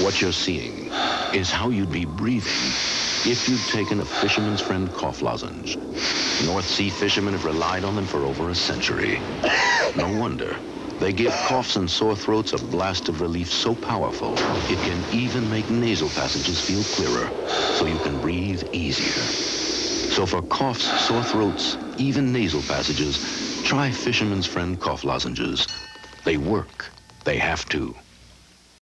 What you're seeing is how you'd be breathing if you'd taken a fisherman's friend cough lozenge. North Sea fishermen have relied on them for over a century. No wonder. They give coughs and sore throats a blast of relief so powerful, it can even make nasal passages feel clearer, so you can breathe easier. So for coughs, sore throats, even nasal passages, try Fisherman's Friend cough lozenges. They work. They have to.